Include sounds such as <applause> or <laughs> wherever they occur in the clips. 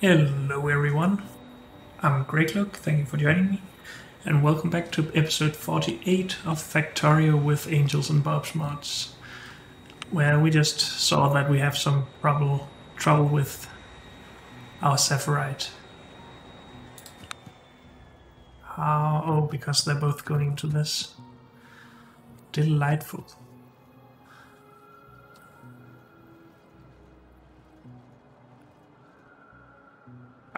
Hello everyone, I'm Greycloak, thank you for joining me, and welcome back to episode 48 of Factorio with Angels and Bob's Mods, where we just saw that we have some trouble, trouble with our Saphirite. How? Ah, oh, because they're both going to this. Delightful.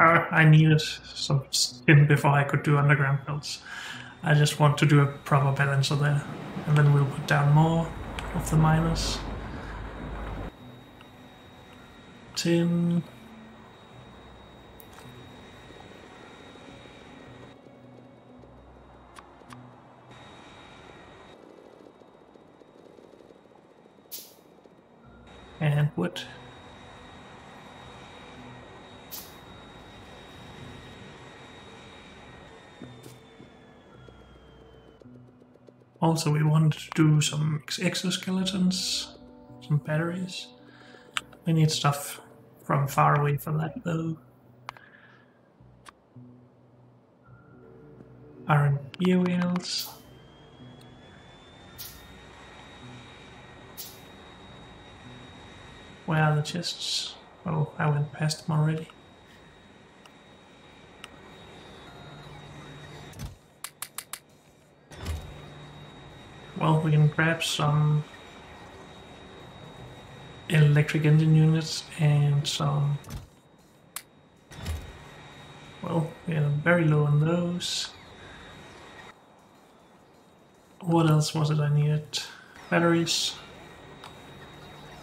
Uh, I needed some skin before I could do underground builds. I just want to do a proper balancer there. And then we'll put down more of the miners. Tin. And wood. Also, we wanted to do some exoskeletons, some batteries. We need stuff from far away for that, though. Iron gear wheels. Where are the chests? Oh, I went past them already. Well, we can grab some electric engine units and some... Well, we are very low on those. What else was it I needed? Batteries.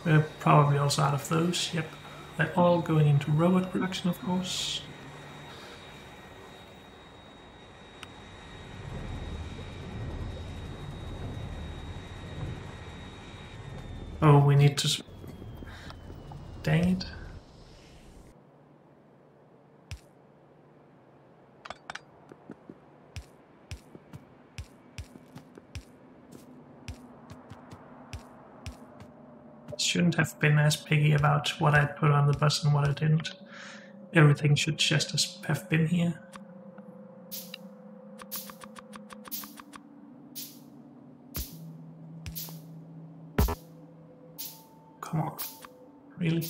We're probably also out of those, yep. They're all going into robot production, of course. Oh, we need to... Dang it. Shouldn't have been as picky about what I put on the bus and what I didn't. Everything should just have been here. Really?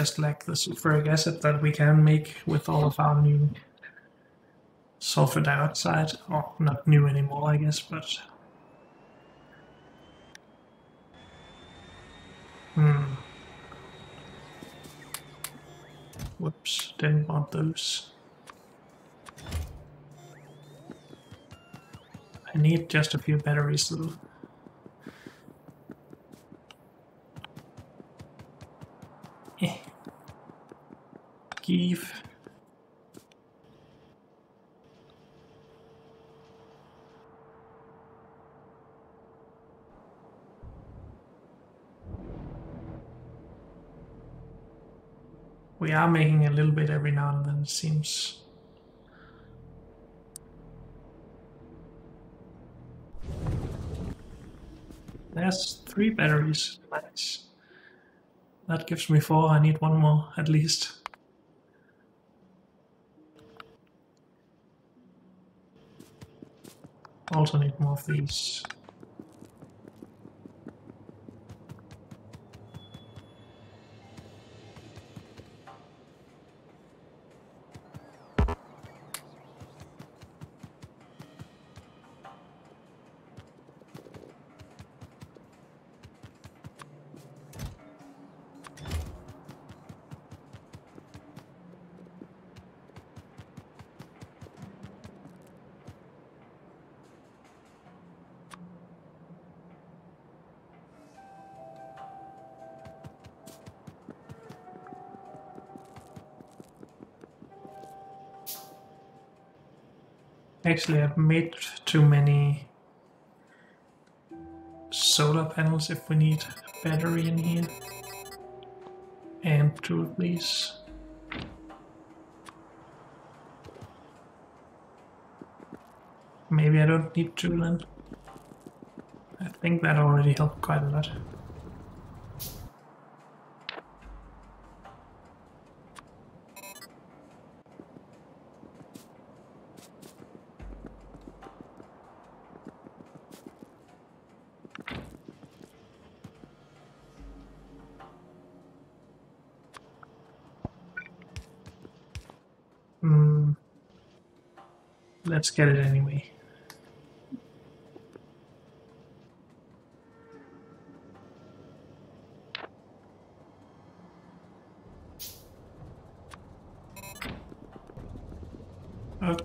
Just like the sulfuric acid that we can make with all of our new sulfur dioxide. Oh, not new anymore, I guess, but... Hmm. Whoops, didn't want those. I need just a few batteries though. We are making a little bit every now and then, it seems. There's three batteries. Nice. That gives me four. I need one more, at least. Also need more of these. Actually, I've made too many solar panels if we need a battery in here. And two of these. Maybe I don't need two then. I think that already helped quite a lot. Let's get it anyway. Oh.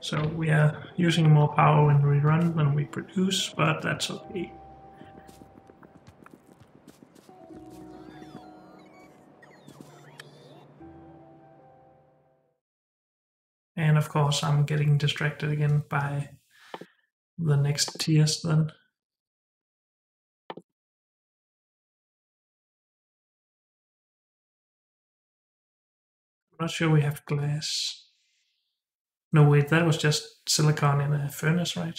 So we are using more power when we run than we produce, but that's okay. Of course I'm getting distracted again by the next tiers then. I'm not sure we have glass. No, wait, that was just silicon in a furnace, right?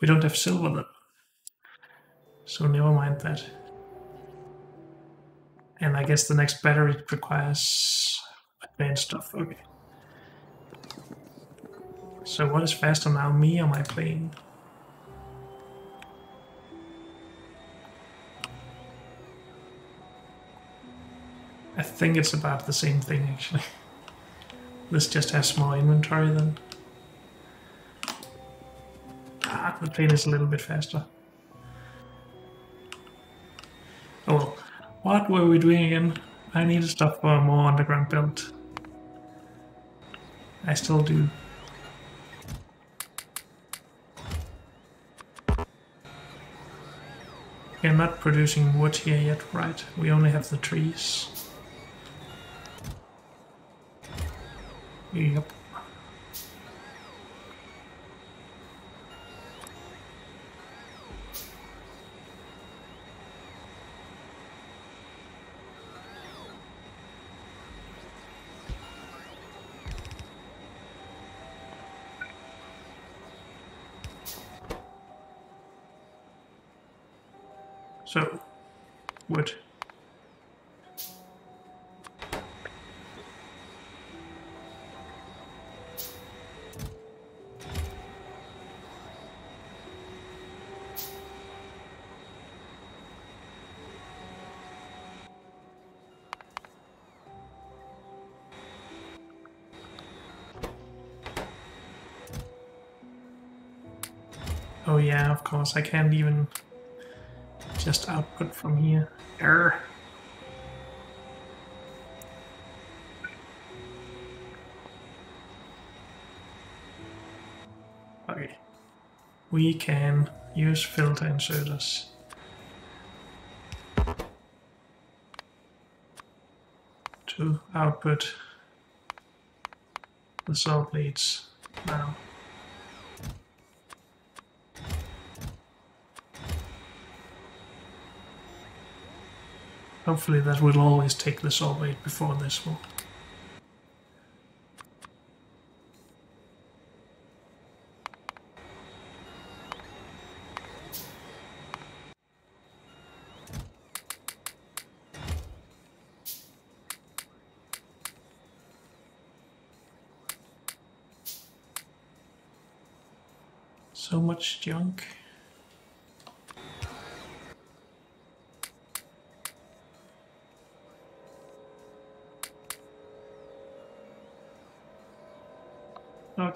We don't have silver then. So never mind that. And I guess the next battery requires advanced stuff. Okay. So what is faster now, me or my plane? I think it's about the same thing actually. <laughs> This just has more inventory then. Ah, the plane is a little bit faster. Oh well. What were we doing again? I need stuff for a more underground build. I still do. We're not producing wood here yet, right? We only have the trees. Yep. So, wood. Oh yeah, of course, I can't even just output from here. Error. Okay. We can use filter inserters. To output the saw blades now. Hopefully that will always take the blade before this one. So much junk.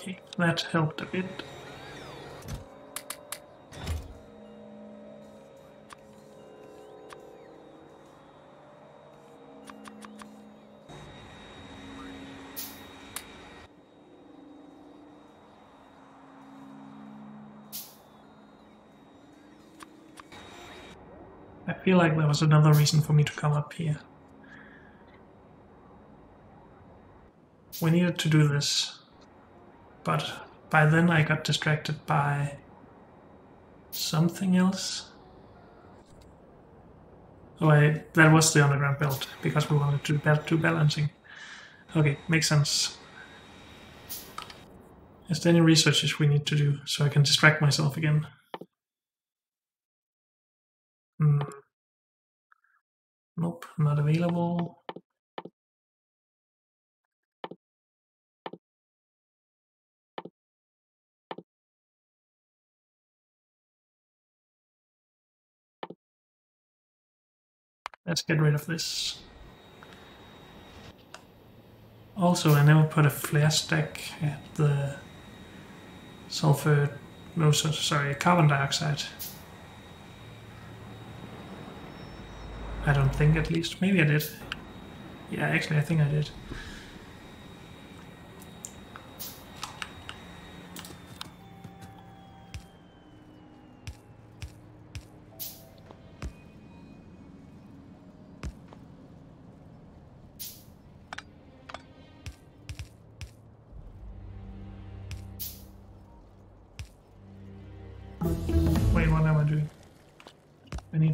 Okay, that helped a bit. I feel like there was another reason for me to come up here. we needed to do this. But by then I got distracted by something else. Oh, I, that was the underground belt, because we wanted to do balancing. Okay, makes sense. Is there any researches we need to do so I can distract myself again? Hmm. Nope, not available. Let's get rid of this. Also, I never put a flare stack at the sulfur, no, sorry, carbon dioxide. I don't think at least. Maybe I did. Yeah, actually I think I did.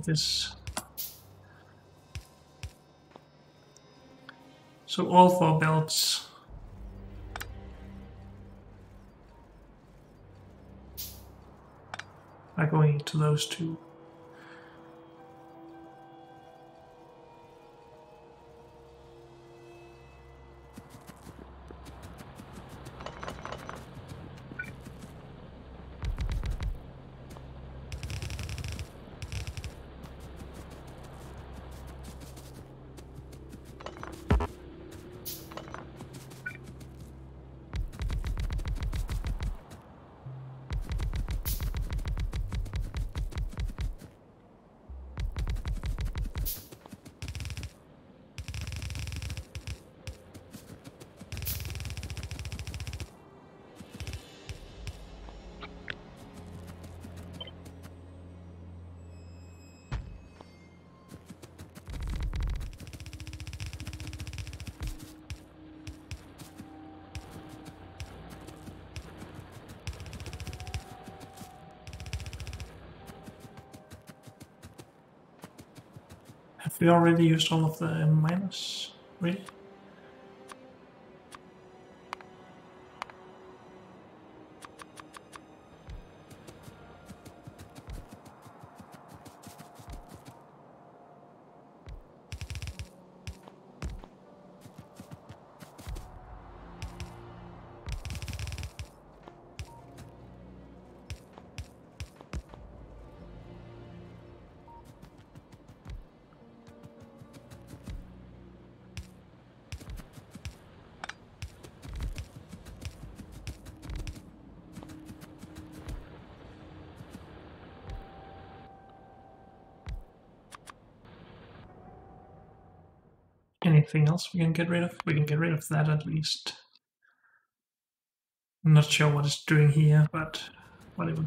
This So all four belts are going to those two. Have we already used all of the miners? Really? Anything else we can get rid of? We can get rid of that at least. I'm not sure what it's doing here, but whatever.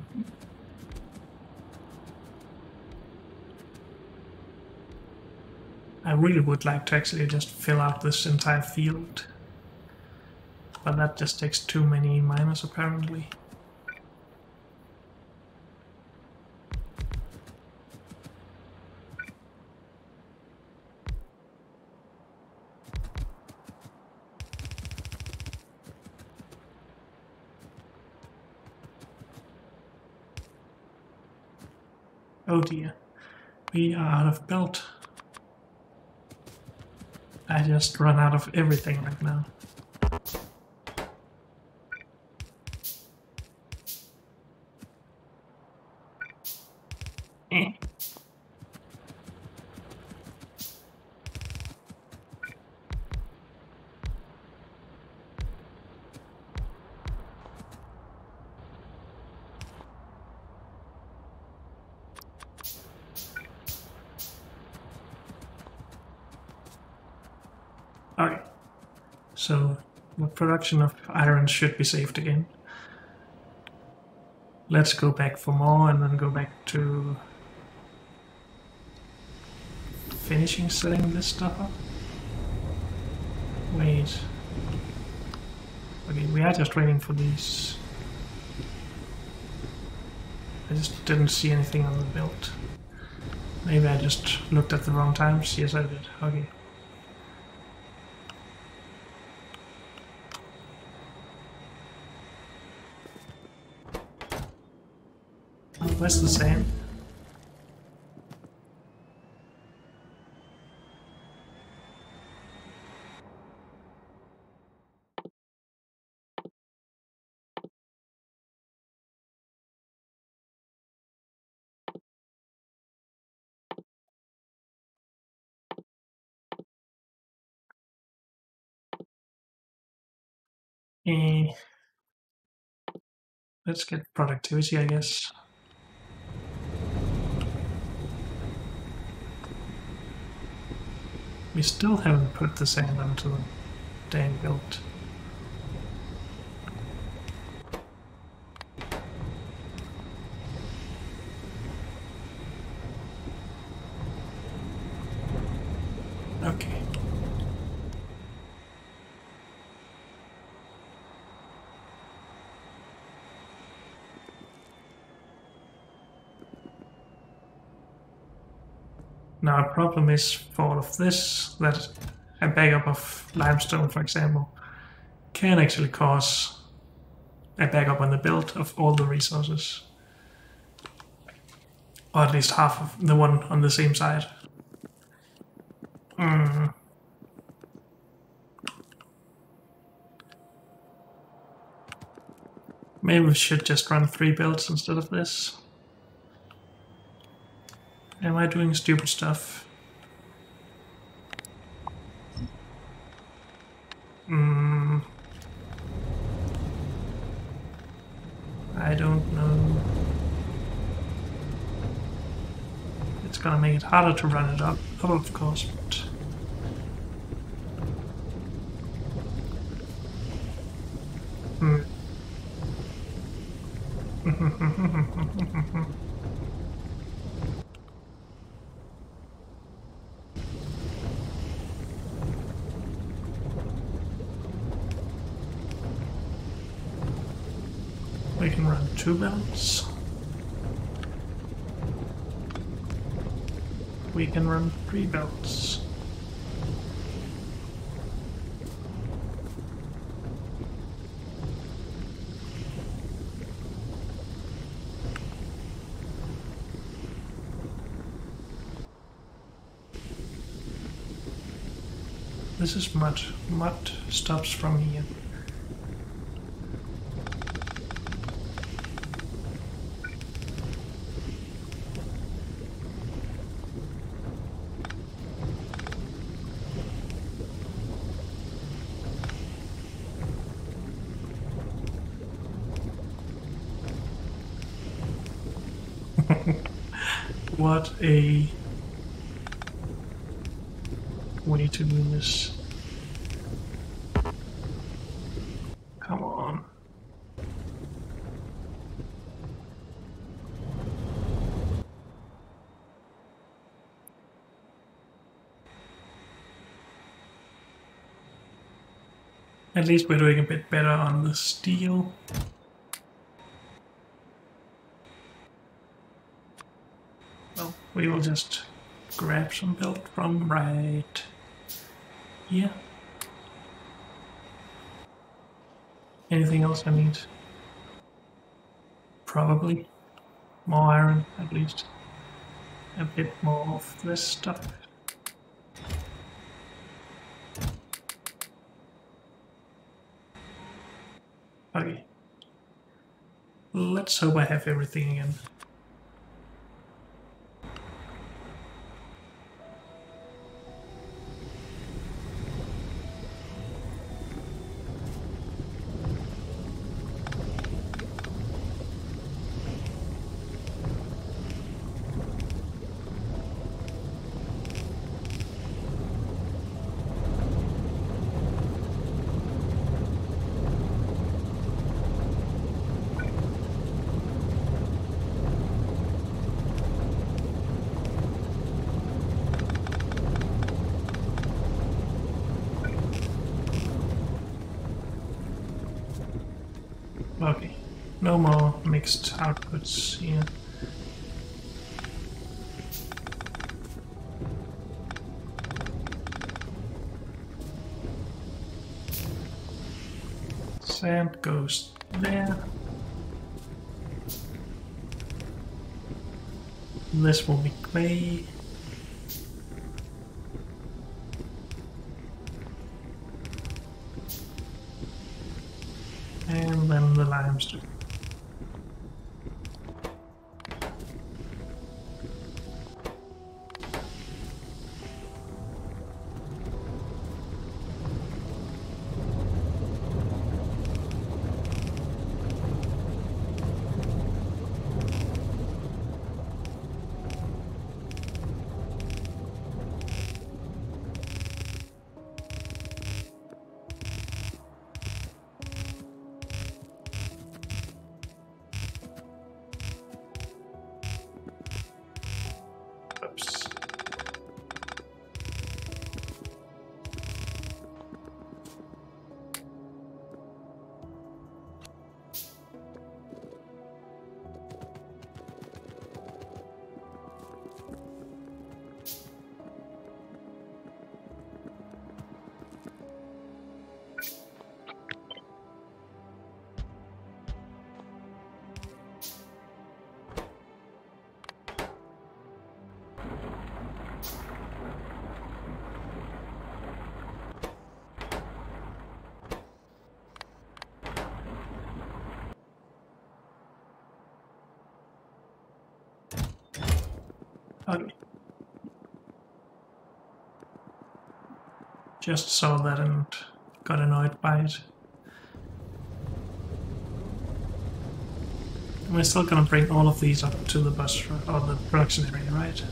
I really would like to actually just fill out this entire field. But that just takes too many miners apparently. Oh dear, we are out of belt. I just run out of everything right now. So the production of iron should be saved again. Let's go back for more and then go back to finishing setting this stuff up. Wait. Okay, we are just waiting for these. I just didn't see anything on the build. Maybe I just looked at the wrong times. Yes, I did. Okay. Where's the sand? Eh, let's get productivity, I guess. We still haven't put the sand onto the dang build. Okay. Now, a problem is for all of this that a backup of limestone, for example, can actually cause a backup on the build of all the resources. Or at least half of the one on the same side. Mm. Maybe we should just run three builds instead of this. Am I doing stupid stuff? Hmm. I don't know. It's gonna make it harder to run it up, of course, but... Hmm. <laughs> We can run two belts. We can run three belts. This is mud. Mud stops from here. A way to do this. Come on. At least we're doing a bit better on the steel. Well, we will just grab some belt from right here. Anything else I need? Probably. More iron, at least. A bit more of this stuff. Okay. Let's hope I have everything again. Mixed outputs here. Sand goes there. This will be clay. Just saw that and got annoyed by it. We're still gonna bring all of these up to the bus or the production area, right?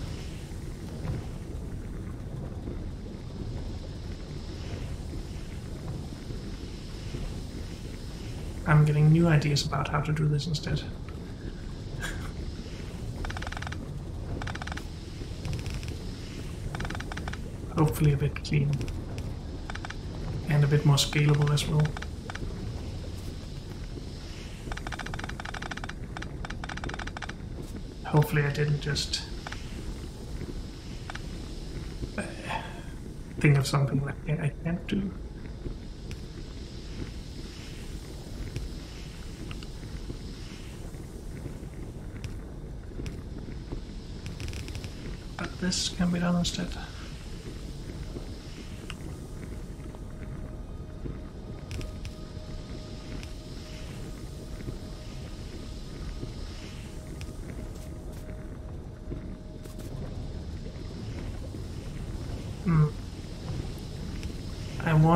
I'm getting new ideas about how to do this instead. <laughs> hopefully a bit clean and a bit more scalable as well. Hopefully I didn't just uh, think of something that I can't do. But this can be done instead.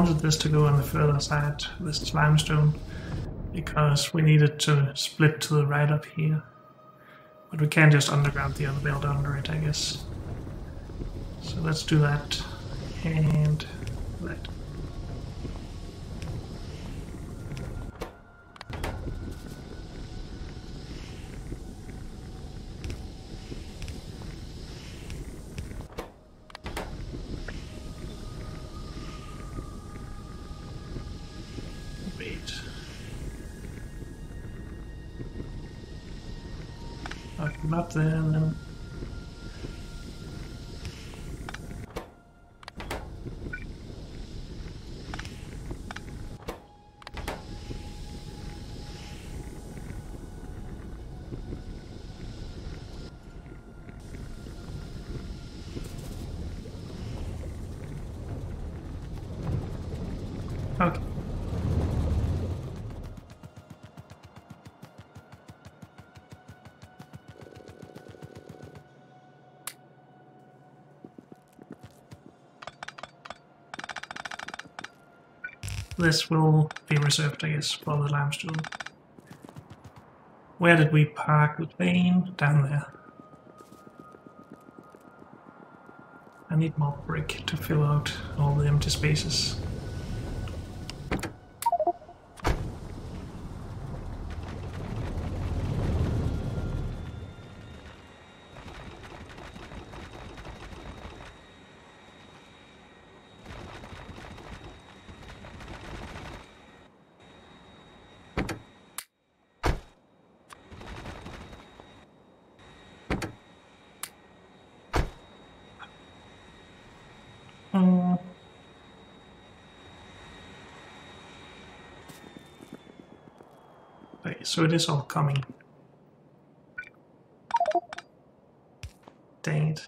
Wanted this to go on the further side, this limestone, because we needed to split to the right up here. But we can't just underground the other build under it, I guess. So let's do that. And that. Wait. Okay, This will be reserved, I guess, for the limestone. Where did we park the plane? Down there. I need more brick to fill out all the empty spaces. Okay, so it is all coming. Dang it.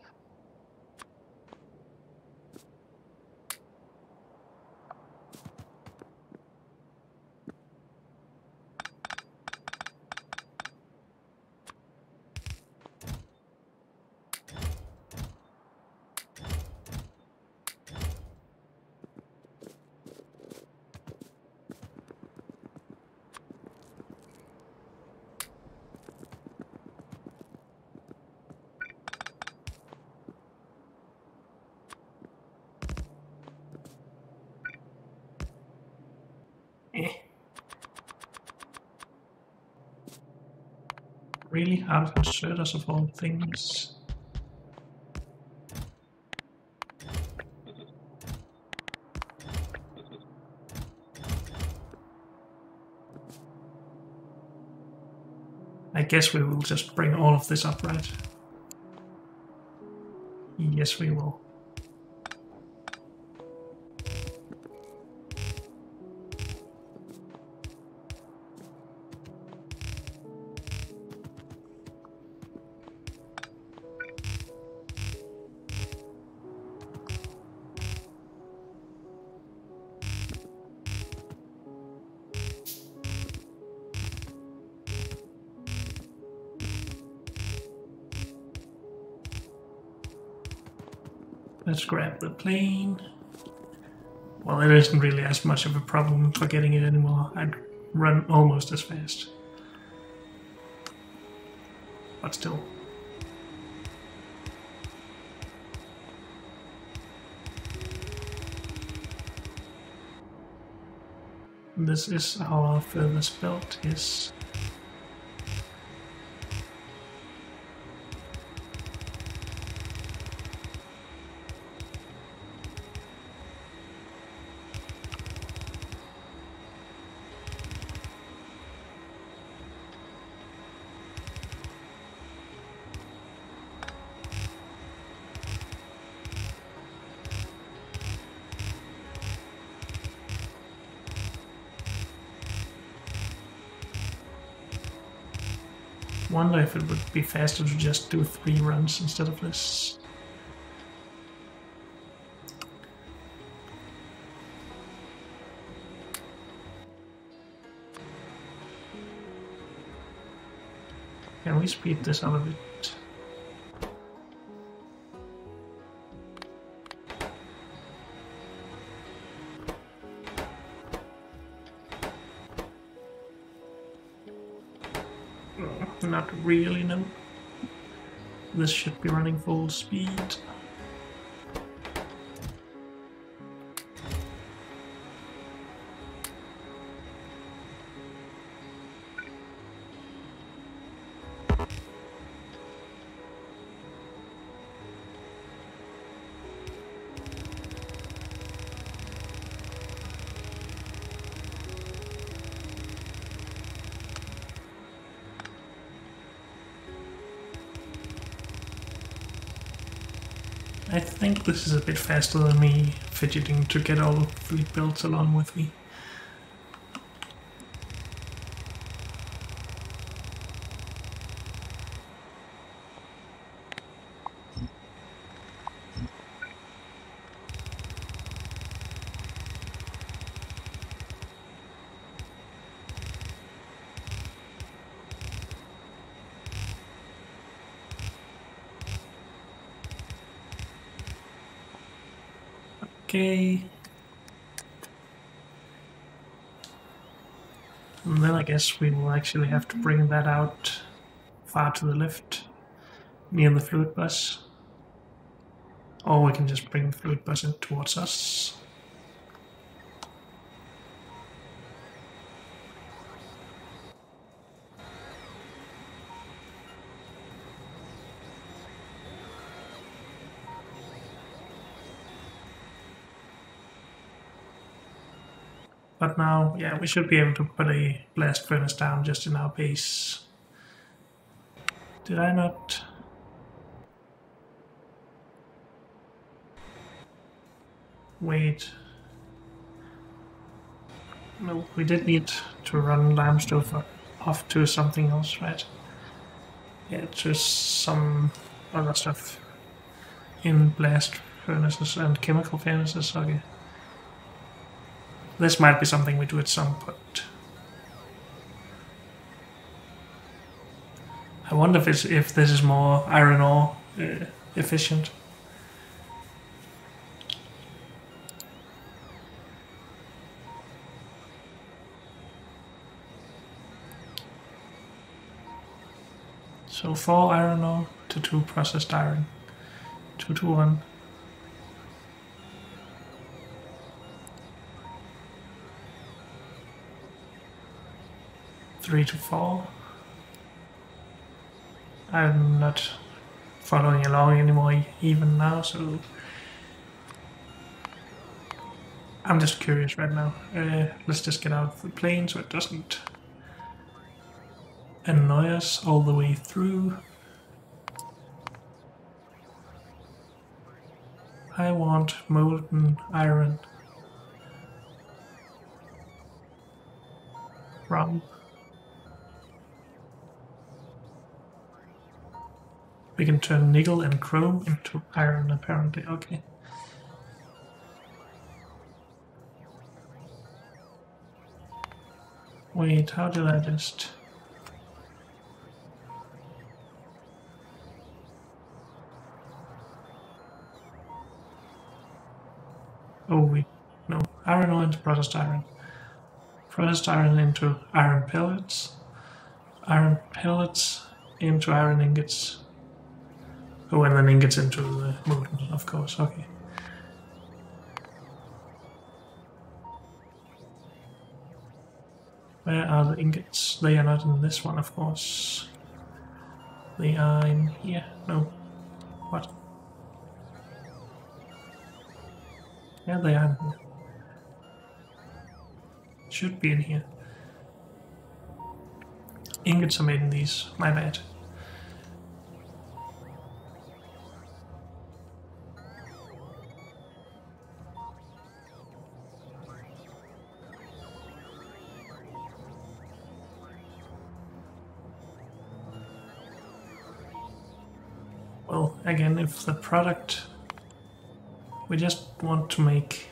Eh. Really hard to insert us of all things. I guess we will just bring all of this up, right? Yes, we will. Isn't really as much of a problem for getting it anymore. I'd run almost as fast. But still. This is how our furthest belt, yes. If it would be faster to just do three runs instead of this. Can we speed this up a bit? Not really, no. This should be running full speed. This is a bit faster than me fidgeting to get all of the built along with me. Okay. And then I guess we will actually have to bring that out far to the left, near the fluid bus. Or we can just bring the fluid bus in towards us. But now, yeah, we should be able to put a blast furnace down just in our base. Did I not? Wait. No, we did need to run limestone off to something else, right? Yeah, to some other stuff in blast furnaces and chemical furnaces. Okay. This might be something we do at some point. I wonder if, it's, if this is more iron ore uh, efficient. So 4 iron ore to 2 processed iron. 2 to 1. Three to four. I'm not following along anymore even now, so I'm just curious right now. Uh, let's just get out of the plane so it doesn't annoy us all the way through. I want molten iron from We can turn nickel and chrome into iron apparently, okay. Wait, how did I just... Oh wait, no. Iron ore into processed iron. Processed iron into iron pellets. Iron pellets into iron ingots. Oh, and then ingots into the molten, of course, okay. Where are the ingots? They are not in this one, of course. They are in here. No. What? Yeah, they are in here. Should be in here. Ingots are made in these. My bad. Well, again, if the product we just want to make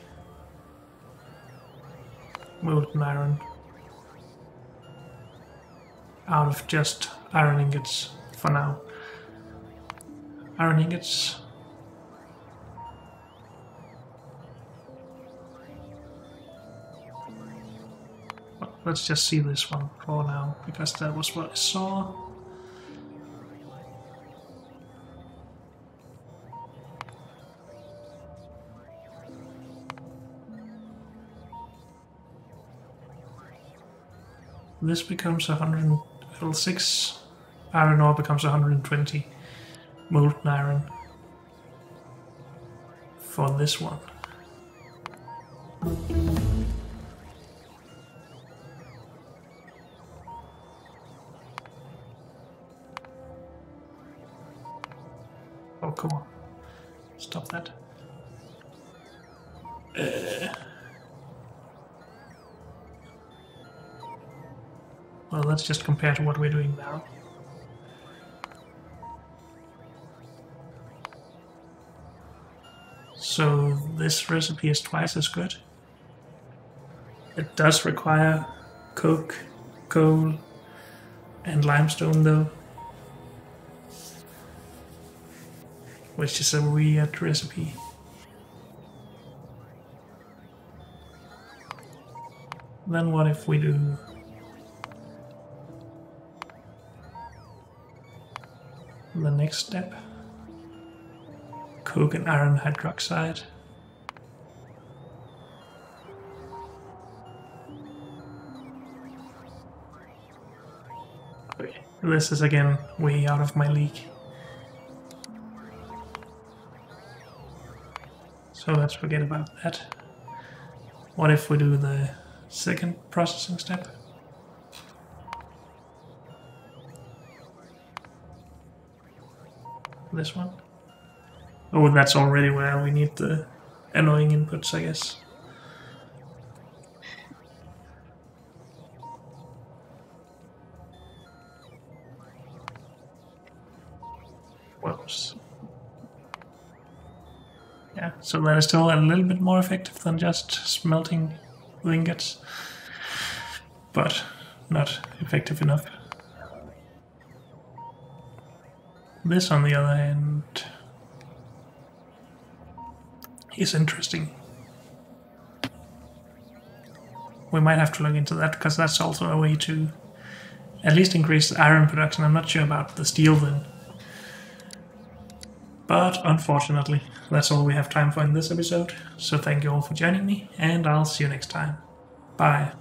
molten iron out of just iron ingots for now. Iron ingots. let's just see this one for now, because that was what I saw. This becomes 106 iron ore becomes 120 molten iron for this one. Oh, come on. Stop that. Uh. Well, let's just compare to what we're doing now. So this recipe is twice as good. It does require coke, coal, and limestone though. Which is a weird recipe. Then what if we do next step. Coke and iron hydroxide. This is again way out of my league. So let's forget about that. What if we do the second processing step? This one. Oh, that's already where we need the annoying inputs, I guess. Whoops. Yeah, so that is still a little bit more effective than just smelting ingots, but not effective enough. This, on the other hand, is interesting. We might have to look into that because that's also a way to at least increase iron production. I'm not sure about the steel then. But unfortunately, that's all we have time for in this episode. So thank you all for joining me, and I'll see you next time. Bye.